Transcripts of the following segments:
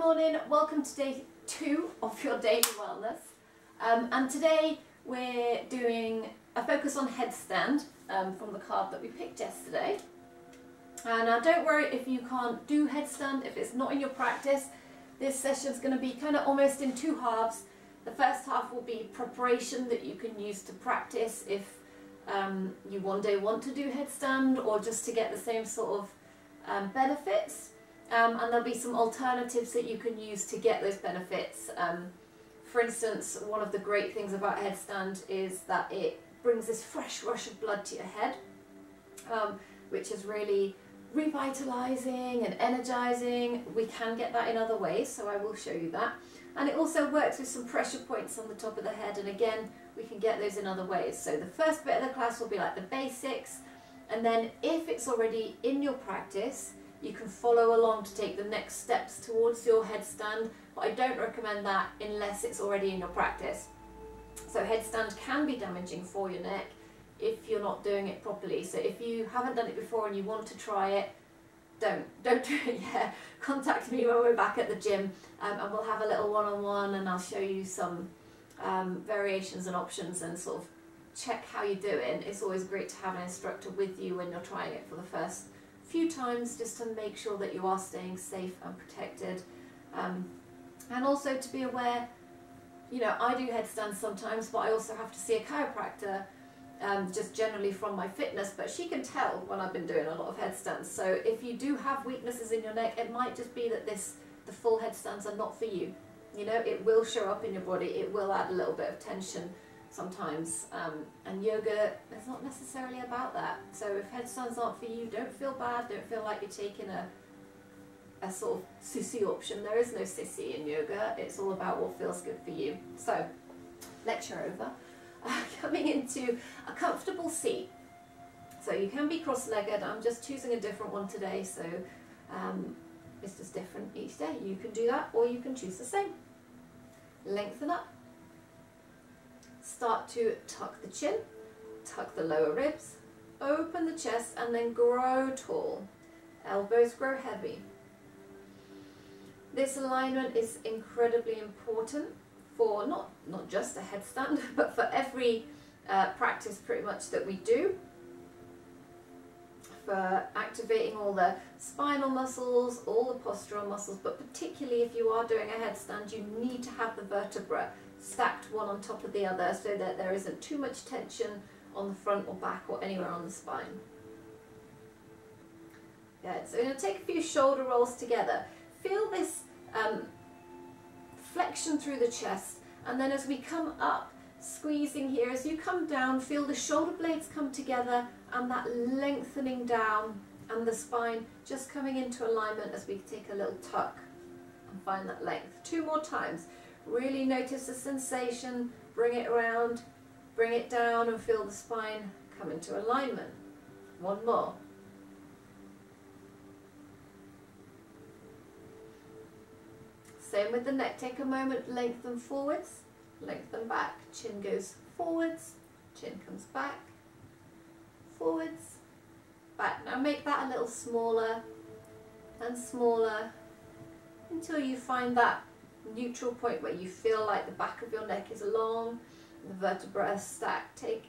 morning, welcome to day two of your daily wellness. Um, and today we're doing a focus on headstand um, from the card that we picked yesterday. And now don't worry if you can't do headstand, if it's not in your practice. This session is going to be kind of almost in two halves. The first half will be preparation that you can use to practice if um, you one day want to do headstand or just to get the same sort of um, benefits. Um, and there'll be some alternatives that you can use to get those benefits. Um, for instance, one of the great things about headstand is that it brings this fresh rush of blood to your head, um, which is really revitalizing and energizing. We can get that in other ways, so I will show you that. And it also works with some pressure points on the top of the head, and again, we can get those in other ways. So the first bit of the class will be like the basics, and then if it's already in your practice, you can follow along to take the next steps towards your headstand, but I don't recommend that unless it's already in your practice. So headstand can be damaging for your neck if you're not doing it properly. So if you haven't done it before and you want to try it, don't don't do it yet. Contact me when we're back at the gym um, and we'll have a little one-on-one -on -one and I'll show you some um, variations and options and sort of check how you're doing. It's always great to have an instructor with you when you're trying it for the first few times just to make sure that you are staying safe and protected. Um, and also to be aware, you know, I do headstands sometimes, but I also have to see a chiropractor um, just generally from my fitness, but she can tell when I've been doing a lot of headstands. So if you do have weaknesses in your neck, it might just be that this the full headstands are not for you. You know, it will show up in your body, it will add a little bit of tension sometimes. Um, and yoga is not necessarily about that. So if headstands aren't for you, don't feel bad, don't feel like you're taking a, a sort of sissy option. There is no sissy in yoga, it's all about what feels good for you. So, lecture over. Uh, coming into a comfortable seat. So you can be cross-legged, I'm just choosing a different one today, so um, it's just different each day. You can do that or you can choose the same. Lengthen up, Start to tuck the chin, tuck the lower ribs, open the chest and then grow tall. Elbows grow heavy. This alignment is incredibly important for not, not just a headstand, but for every uh, practice pretty much that we do. For activating all the spinal muscles, all the postural muscles, but particularly if you are doing a headstand, you need to have the vertebra stacked one on top of the other so that there isn't too much tension on the front or back or anywhere on the spine. Good, so we're going to take a few shoulder rolls together. Feel this um, flexion through the chest and then as we come up, squeezing here, as you come down, feel the shoulder blades come together and that lengthening down and the spine just coming into alignment as we take a little tuck and find that length. Two more times. Really notice the sensation, bring it around, bring it down and feel the spine come into alignment. One more. Same with the neck. Take a moment, lengthen forwards, lengthen back. Chin goes forwards, chin comes back, forwards, back. Now make that a little smaller and smaller until you find that neutral point where you feel like the back of your neck is long, the vertebrae are stacked. Take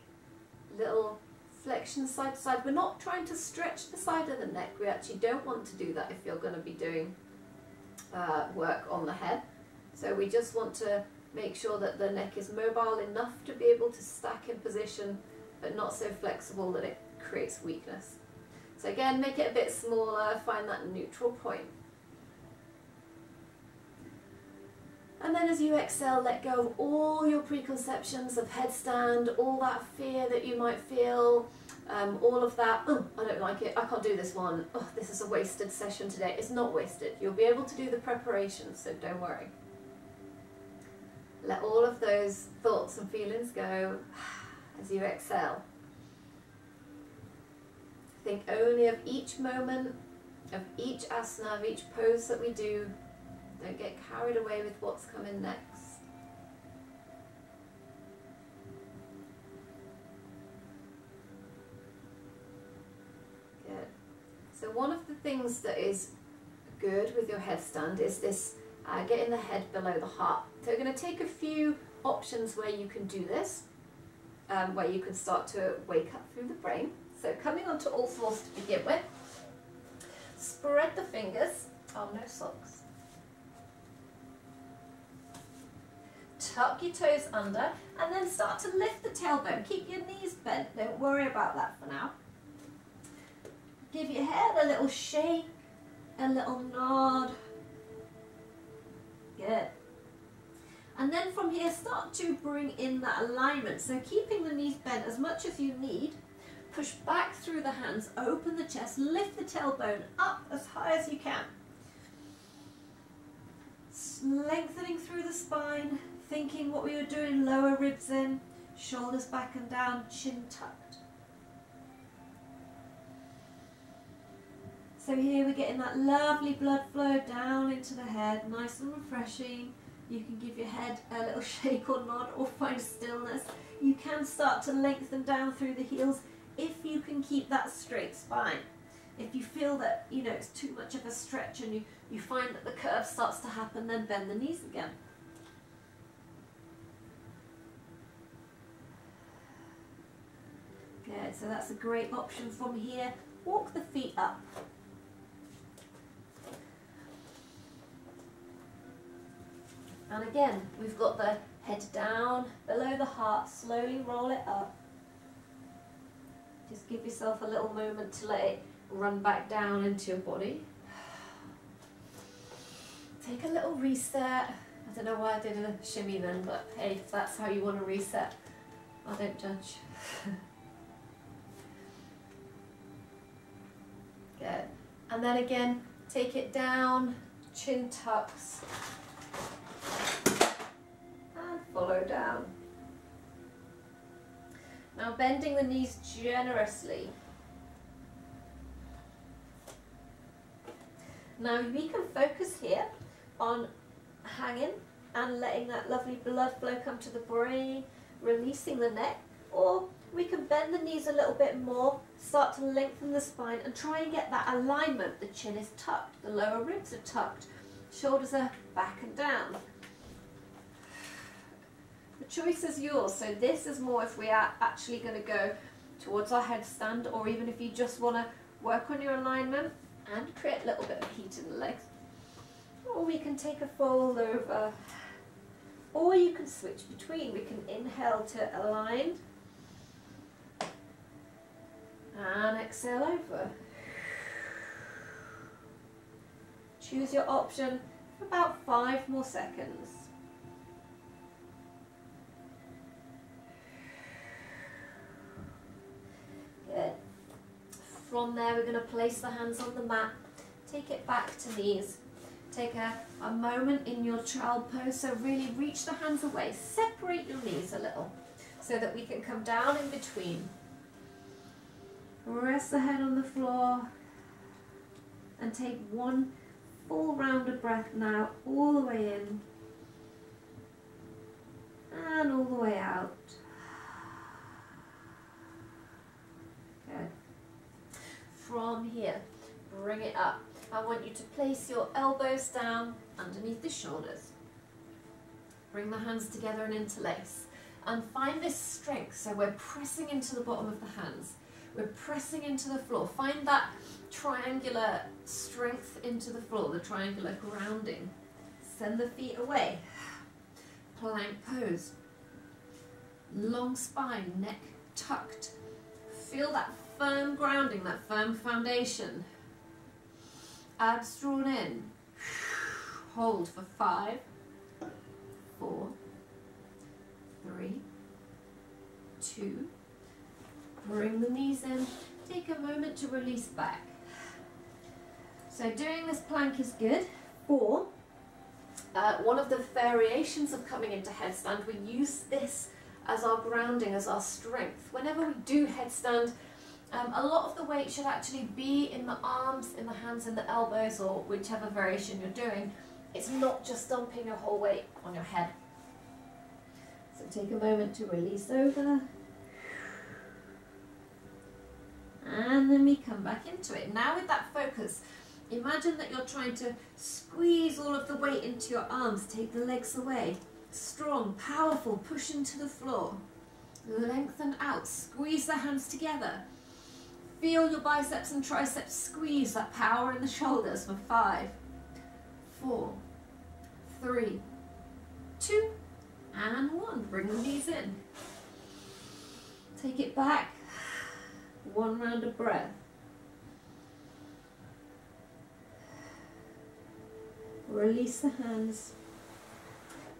little flexion side to side. We're not trying to stretch the side of the neck. We actually don't want to do that if you're going to be doing uh, work on the head. So we just want to make sure that the neck is mobile enough to be able to stack in position, but not so flexible that it creates weakness. So again, make it a bit smaller, find that neutral point. And then as you exhale, let go of all your preconceptions of headstand, all that fear that you might feel, um, all of that, oh, I don't like it, I can't do this one, oh, this is a wasted session today. It's not wasted. You'll be able to do the preparation, so don't worry. Let all of those thoughts and feelings go as you exhale. Think only of each moment, of each asana, of each pose that we do don't get carried away with what's coming next. Good. So one of the things that is good with your headstand is this uh, getting the head below the heart. So we're going to take a few options where you can do this, um, where you can start to wake up through the brain. So coming onto all fours to begin with, spread the fingers, oh no socks, tuck your toes under and then start to lift the tailbone. Keep your knees bent, don't worry about that for now. Give your head a little shake, a little nod. Good. And then from here, start to bring in that alignment. So keeping the knees bent as much as you need. Push back through the hands, open the chest, lift the tailbone up as high as you can. Lengthening through the spine, thinking what we were doing, lower ribs in, shoulders back and down, chin tucked. So here we're getting that lovely blood flow down into the head, nice and refreshing. You can give your head a little shake or nod or find stillness. You can start to lengthen down through the heels if you can keep that straight spine. If you feel that, you know, it's too much of a stretch and you, you find that the curve starts to happen, then bend the knees again. Good, so that's a great option from here. Walk the feet up. And again, we've got the head down, below the heart, slowly roll it up. Just give yourself a little moment to let it run back down into your body. Take a little reset. I don't know why I did a shimmy then, but hey, if that's how you want to reset, I don't judge. Good. And then again, take it down, chin tucks, follow down. Now bending the knees generously. Now we can focus here on hanging and letting that lovely blood flow come to the brain, releasing the neck, or we can bend the knees a little bit more, start to lengthen the spine and try and get that alignment. The chin is tucked, the lower ribs are tucked, shoulders are back and down. Choice is yours. So this is more if we are actually going to go towards our headstand or even if you just want to work on your alignment and create a little bit of heat in the legs. Or we can take a fold over or you can switch between. We can inhale to align and exhale over. Choose your option for about five more seconds. From there we're going to place the hands on the mat, take it back to knees. Take a, a moment in your child pose, so really reach the hands away, separate your knees a little so that we can come down in between. Rest the head on the floor and take one full round of breath now, all the way in and all the way out. Good. From here, bring it up. I want you to place your elbows down underneath the shoulders. Bring the hands together and interlace. And find this strength, so we're pressing into the bottom of the hands. We're pressing into the floor. Find that triangular strength into the floor, the triangular grounding. Send the feet away. Plank pose. Long spine, neck tucked. Feel that firm grounding, that firm foundation. Abs drawn in. Hold for five, four, three, two, Bring the knees in. Take a moment to release back. So doing this plank is good. Or uh, one of the variations of coming into headstand, we use this as our grounding, as our strength. Whenever we do headstand, um, a lot of the weight should actually be in the arms, in the hands, in the elbows, or whichever variation you're doing. It's not just dumping your whole weight on your head. So take a moment to release over. And then we come back into it. Now with that focus, Imagine that you're trying to squeeze all of the weight into your arms, take the legs away. Strong, powerful, push into the floor. Lengthen out, squeeze the hands together. Feel your biceps and triceps squeeze that power in the shoulders for five, four, three, two, and one. Bring the knees in. Take it back. One round of breath. Release the hands.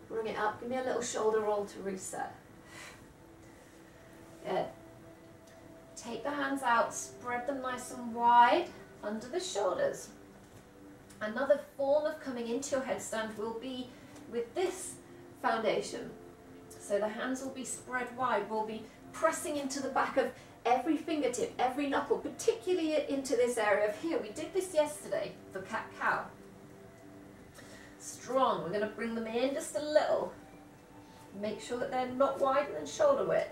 Bring it up. Give me a little shoulder roll to reset. Good. Take the hands out, spread them nice and wide under the shoulders. Another form of coming into your headstand will be with this foundation. So the hands will be spread wide, we'll be pressing into the back of every fingertip, every knuckle, particularly into this area of here. We did this yesterday for cat-cow. Strong, we're going to bring them in just a little. Make sure that they're not wider than shoulder width.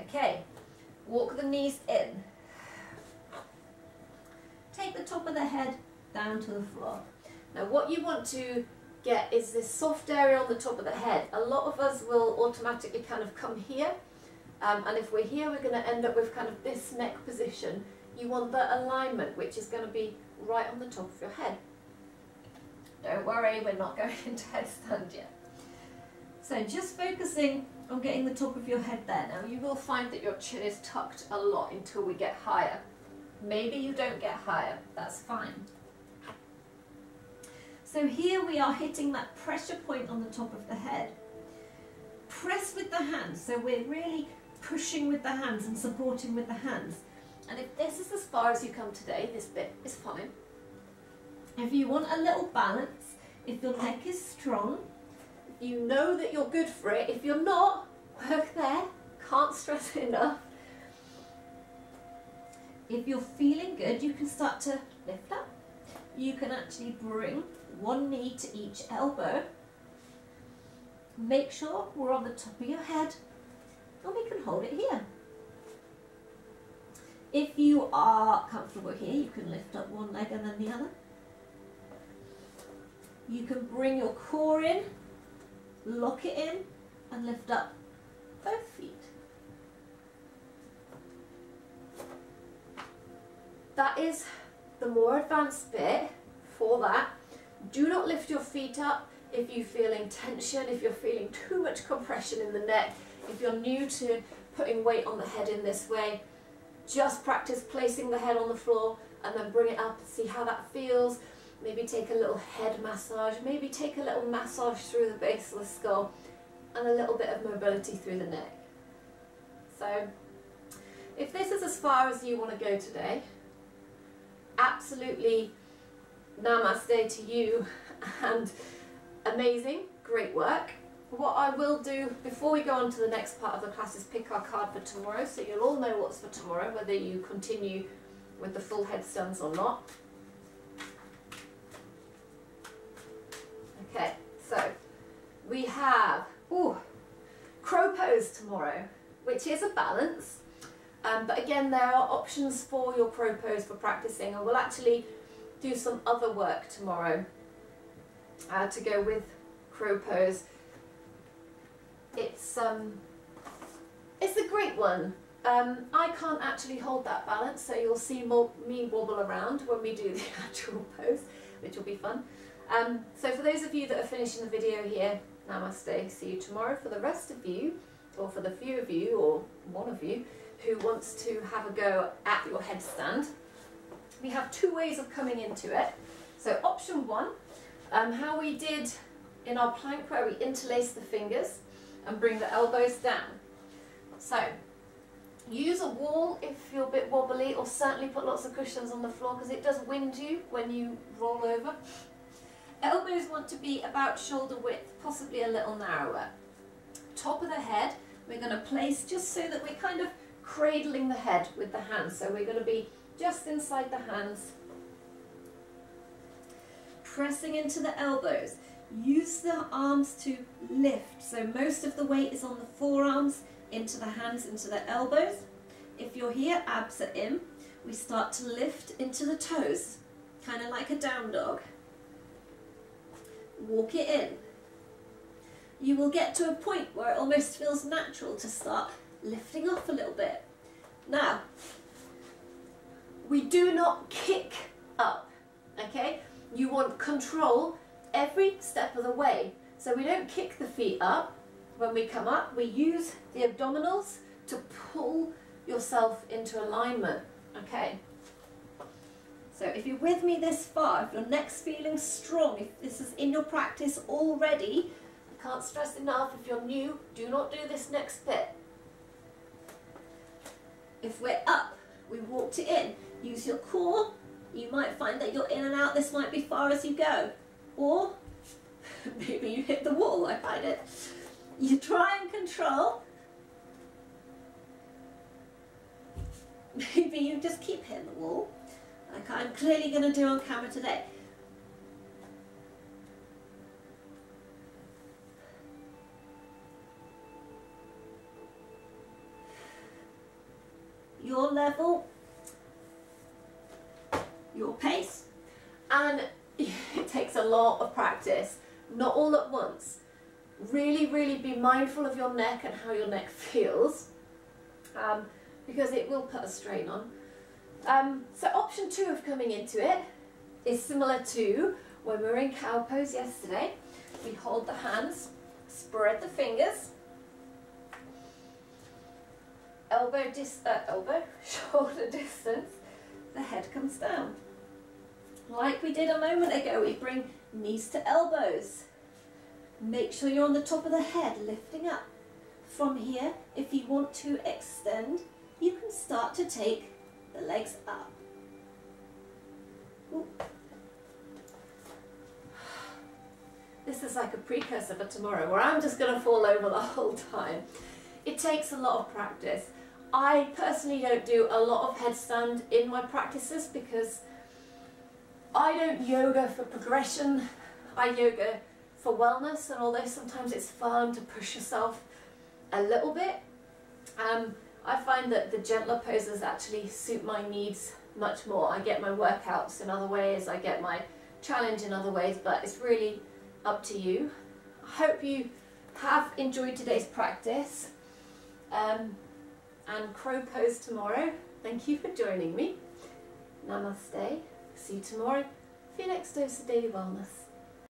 Okay, walk the knees in. Take the top of the head down to the floor. Now what you want to get is this soft area on the top of the head. A lot of us will automatically kind of come here um, and if we're here we're going to end up with kind of this neck position. You want the alignment which is going to be right on the top of your head. Don't worry, we're not going into headstand yet. So just focusing on getting the top of your head there. Now you will find that your chin is tucked a lot until we get higher. Maybe you don't get higher, that's fine. So here we are hitting that pressure point on the top of the head. Press with the hands, so we're really pushing with the hands and supporting with the hands. And if this is as far as you come today, this bit is fine. If you want a little balance, if your neck is strong, you know that you're good for it. If you're not, work there. Can't stress enough. If you're feeling good, you can start to lift up. You can actually bring one knee to each elbow. Make sure we're on the top of your head and we can hold it here. If you are comfortable here, you can lift up one leg and then the other. You can bring your core in, lock it in, and lift up both feet. That is the more advanced bit for that. Do not lift your feet up if you're feeling tension, if you're feeling too much compression in the neck, if you're new to putting weight on the head in this way. Just practice placing the head on the floor and then bring it up and see how that feels. Maybe take a little head massage, maybe take a little massage through the base of the skull and a little bit of mobility through the neck. So if this is as far as you want to go today, absolutely namaste to you and amazing, great work. What I will do before we go on to the next part of the class is pick our card for tomorrow so you'll all know what's for tomorrow whether you continue with the full headstands or not. Okay, so we have ooh, crow pose tomorrow, which is a balance. Um, but again, there are options for your crow pose for practicing, and we'll actually do some other work tomorrow uh, to go with crow pose. It's um, it's a great one. Um, I can't actually hold that balance, so you'll see more, me wobble around when we do the actual pose, which will be fun. Um, so for those of you that are finishing the video here, namaste, see you tomorrow. For the rest of you, or for the few of you, or one of you, who wants to have a go at your headstand, we have two ways of coming into it. So option one, um, how we did in our plank where we interlace the fingers and bring the elbows down. So use a wall if you're a bit wobbly or certainly put lots of cushions on the floor because it does wind you when you roll over. Elbows want to be about shoulder width, possibly a little narrower. Top of the head, we're going to place just so that we're kind of cradling the head with the hands. So we're going to be just inside the hands. Pressing into the elbows. Use the arms to lift. So most of the weight is on the forearms, into the hands, into the elbows. If you're here, abs are in. We start to lift into the toes. kind of like a down dog. Walk it in. You will get to a point where it almost feels natural to start lifting off a little bit. Now, we do not kick up, okay? You want control every step of the way. So we don't kick the feet up when we come up, we use the abdominals to pull yourself into alignment, okay? So if you're with me this far, if your neck's feeling strong, if this is in your practice already, I can't stress enough, if you're new, do not do this next bit. If we're up, we walked it in. Use your core. You might find that you're in and out. This might be far as you go. Or maybe you hit the wall, I find it. You try and control. Maybe you just keep hitting the wall, like I'm clearly going to do on camera today. Your level, your pace, and it takes a lot of practice, not all at once. Really, really be mindful of your neck and how your neck feels, um, because it will put a strain on. Um, so option two of coming into it is similar to when we were in cow pose yesterday. We hold the hands, spread the fingers, elbow dis uh, elbow shoulder distance, the head comes down. Like we did a moment ago, we bring knees to elbows. Make sure you're on the top of the head, lifting up. From here, if you want to extend, you can start to take the legs up. Ooh. This is like a precursor for tomorrow where I'm just going to fall over the whole time. It takes a lot of practice. I personally don't do a lot of headstand in my practices because I don't yoga for progression. I yoga for wellness and although sometimes it's fun to push yourself a little bit, um, I find that the gentler poses actually suit my needs much more. I get my workouts in other ways, I get my challenge in other ways, but it's really up to you. I hope you have enjoyed today's practice. Um, and crow pose tomorrow. Thank you for joining me. Namaste. See you tomorrow for your next dose of daily wellness.